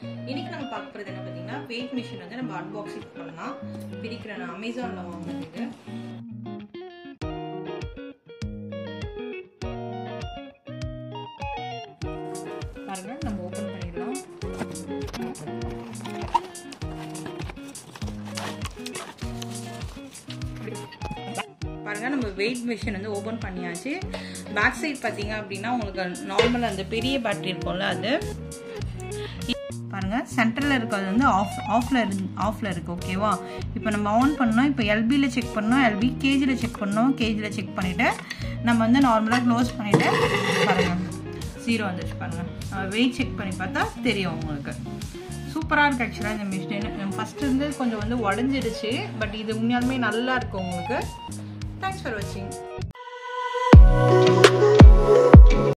இன்னைக்கு நம்ம பார்க்க என்ன பார்த்தீங்கன்னா வெயிட் மிஷின் வந்து நம்ம அன்பாக்சிங் பண்ணலாம். பிரிக்கிற நான் அமேசானில் வாங்கினது பாருங்க நம்ம ஓப்பன் பண்ணிடலாம். பாருங்க நம்ம வெயிட் மிஷின் வந்து ஓப்பன் பண்ணியாச்சு. பேக் சைட் பார்த்தீங்க அப்படின்னா உங்களுக்கு நார்மலாக அந்த பெரிய பேட்டரி இருக்கும்ல அது. பாருங்கள் சென்டரில் இருக்கிறது வந்து ஆஃப் ஆஃபில் இருந்து ஆஃபில் இருக்குது ஓகேவா இப்போ நம்ம ஆன் பண்ணோம் இப்போ எல்பியில் செக் பண்ணோம் எல்பி கேஜியில் செக் பண்ணோம் கேஜியில் செக் பண்ணிவிட்டு நம்ம வந்து நார்மலாக க்ளோஸ் பண்ணிவிட்டு பாருங்கள் ஜீரோ வந்துச்சு பாருங்கள் வெயிட் செக் பண்ணி பார்த்தா தெரியும் உங்களுக்கு. சூப்பராக இருக்குது ஆக்சுவலாக இந்த மிஷின் ஃபஸ்ட்டு இருந்து கொஞ்சம் வந்து உடஞ்சிடுச்சு பட் இது உண்மையாலுமே நல்லா இருக்கும் உங்களுக்கு. தேங்க்ஸ் ஃபார் வாட்சிங்